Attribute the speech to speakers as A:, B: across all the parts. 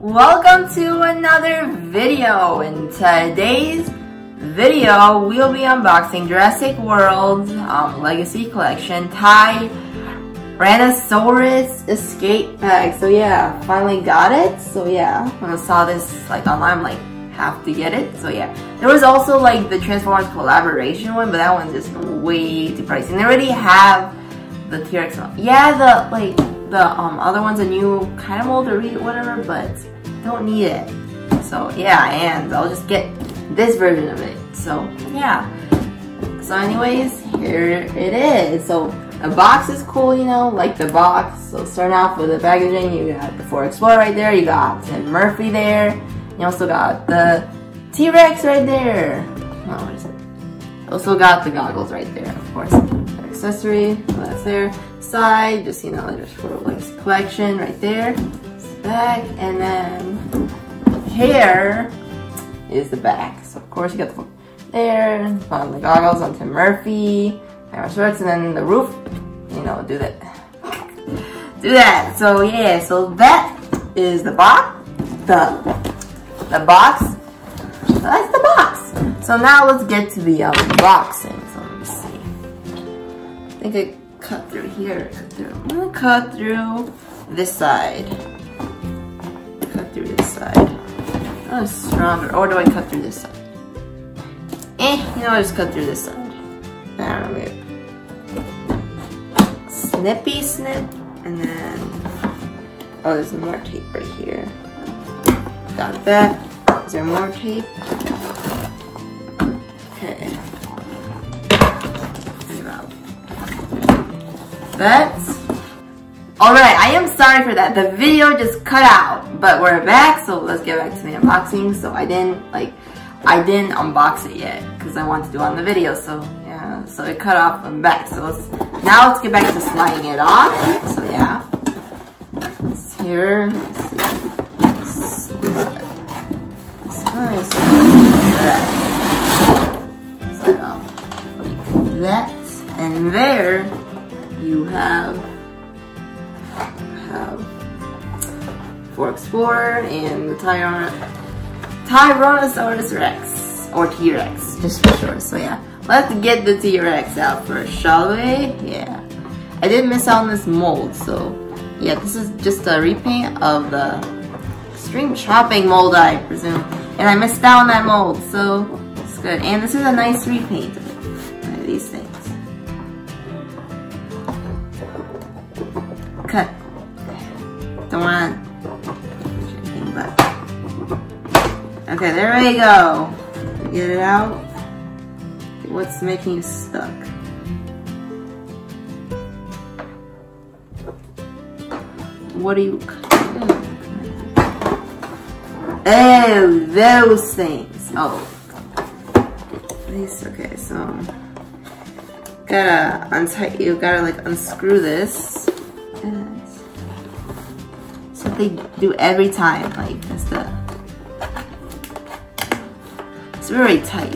A: Welcome to another video. In today's video, we'll be unboxing Jurassic World um, Legacy Collection Thai Tyrannosaurus Escape Bag. So yeah, finally got it. So yeah, when I saw this like online, I'm like, have to get it. So yeah, there was also like the Transformers collaboration one, but that one's just way too pricey. And they already have the T-Rex one. Yeah, the like the um other one's a new kind of mold or whatever, but don't need it. So yeah, and I'll just get this version of it. So yeah. So anyways, here it is. So the box is cool, you know, like the box. So starting off with the packaging, you got the Ford Explorer right there, you got Tim Murphy there, you also got the T-Rex right there. Oh, what is it? Also got the goggles right there, of course. Accessory, so that's there. Side, just you know, just for like collection right there. Back, and then here is the back. So of course you got the there, on the goggles on Tim Murphy, camera shorts, and then the roof. You know, do that. Do that. So yeah, so that is the box. The the box. That's the box. So now let's get to the um, unboxing. So let me see. I think I cut through here. Cut through. I'm gonna cut through this side. Cut through this side. Oh, stronger. Or do I cut through this side? Eh, you know, I just cut through this side. I don't know. Snippy snip, and then, oh, there's more tape right here. Got that. Is there more tape? That's Alright, I am sorry for that. The video just cut out, but we're back, so let's get back to the unboxing. So I didn't, like, I didn't unbox it yet, because I wanted to do it on the video, so yeah, so it cut off, I'm back. So let's, now let's get back to sliding it off. So yeah, it's here, that, and there you have have Ford Explorer and the Tyron Tyrannosaurus Rex or T-Rex, just for sure. So yeah, let's get the T-Rex out first, shall we? Yeah, I did miss out on this mold, so yeah, this is just a repaint of the Extreme Chopping mold, I presume. And I missed out on that mold, so it's good. And this is a nice repaint of these things. Okay, there we go. Get it out. What's making you stuck? What are you... Oh, those things. Oh. These, okay, so... Gotta untie, you gotta like unscrew this. So they do every time, like, that's the... It's very tight.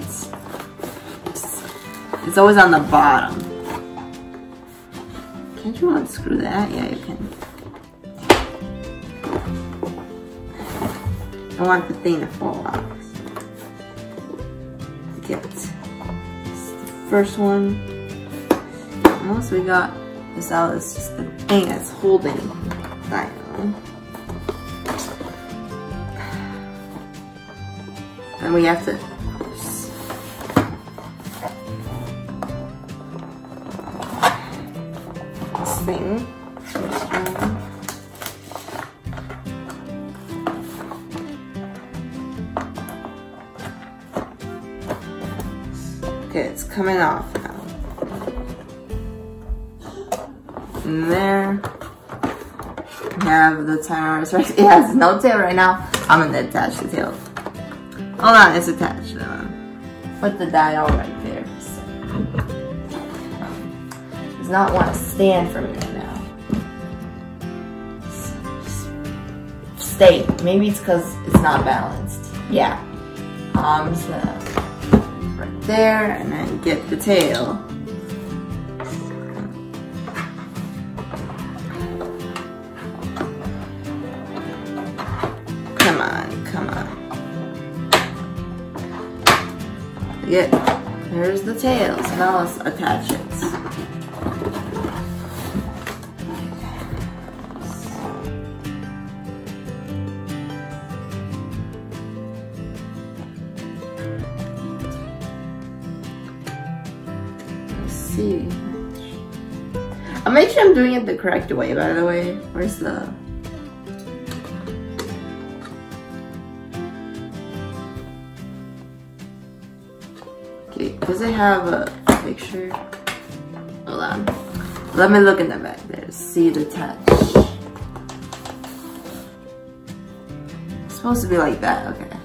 A: It's, always on the bottom. Can't you unscrew that? Yeah, you can. I want the thing to fall out. Get the first one. Once we got this out, it's just the thing that's holding Dino. And we have to this. Okay, it's coming off now. And there have the Tyrannosaurus. It has no tail right now. I'm gonna attach the tail. Hold on, it's attached. Uh, put the dial right there. So. Does not want to stand for me right now. stay. Maybe it's because it's not balanced. Yeah. Um, right there, and then get the tail. There's the tail. So now let's attach it. See. I'll make sure I'm doing it the correct way, by the way. Where's the... It have a picture? Hold on. Let me look in the back there. See the touch. It's supposed to be like that, okay.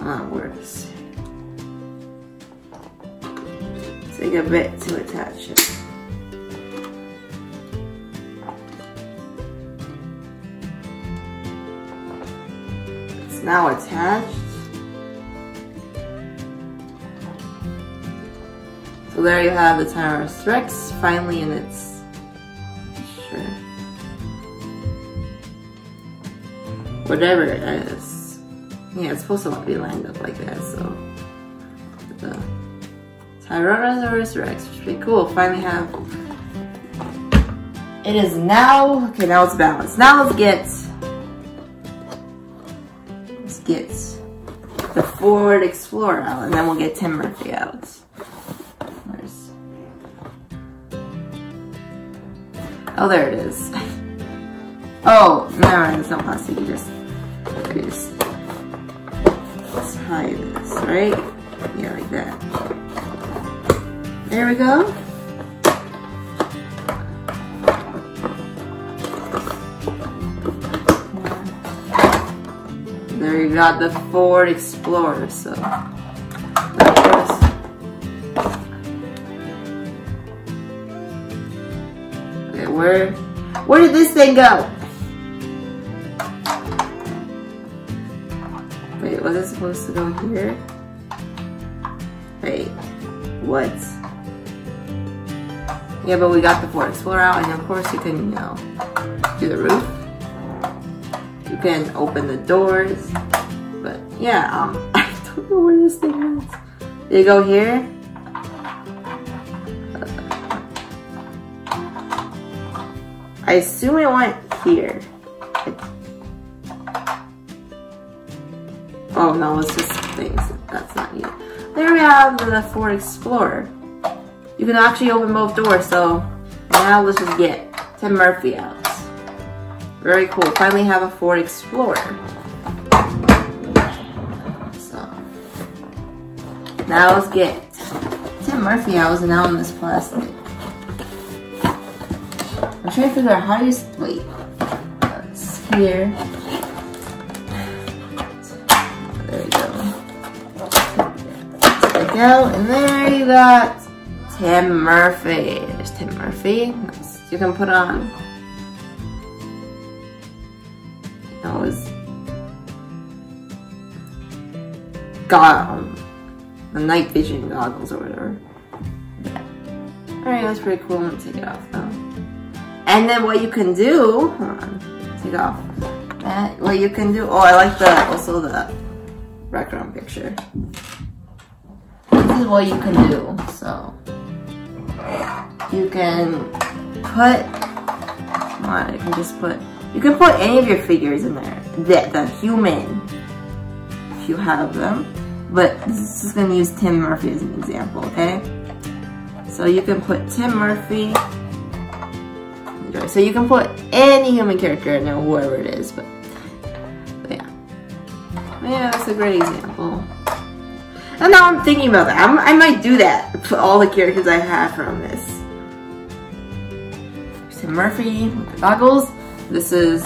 A: Ah, worse. Take a bit to attach it. Now attached. So there you have the Tyrannosaurus Rex finally in its sure whatever it is. Yeah, it's supposed to be lined up like that, so the Tyrannosaurus Rex, which pretty cool. Finally have it is now okay, now it's balanced. Now let's get let's get the Ford Explorer out and then we'll get Tim Murphy out. Where's Oh there it is. Oh, no, it's not plastic, you just, you just hide this, right? Yeah, like that. There we go. There you got the Ford Explorer, so. Okay, where, where did this thing go? Wait, was it supposed to go here? Wait, what? Yeah, but we got the Ford Explorer out, and of course you can, you know, do the roof. You can open the doors. But yeah, um, I don't know where this thing is. It go here? I assume it went here. Oh no, it's just things. That's not you. There we have the Ford Explorer. You can actually open both doors, so now let's just get Tim Murphy out. Very cool. Finally have a Ford Explorer. So now let's get Tim Murphy out and now in this plastic. I'm trying to figure out how you. That's here. There you go. Take out, and there you got Tim Murphy. There's Tim Murphy. You can put on got um, the night vision goggles or whatever. Yeah. Alright, that's pretty cool. I'm gonna take it off though. And then what you can do, hold on, take off that. What you can do, oh, I like the, also the background picture. This is what you can do, so. You can put, come on, you can just put, you can put any of your figures in there. The, the human, if you have them. But this is gonna use Tim Murphy as an example, okay? So you can put Tim Murphy, so you can put any human character in there, whoever it is, but, but yeah. Yeah, that's a great example. And now I'm thinking about that. I'm, i might do that. Put all the characters I have from this. Tim Murphy with the goggles. This is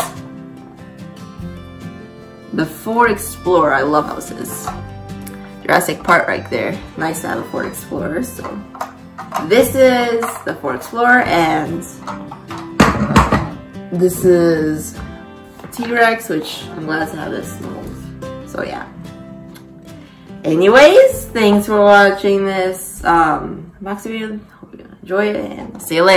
A: the Ford Explorer. I love how this is. Jurassic Park right there. Nice to have a Ford Explorer. So this is the Ford Explorer and this is T-Rex, which I'm glad to have this mold. So yeah. Anyways, thanks for watching this um, unboxing video. Hope you enjoy it and see you later.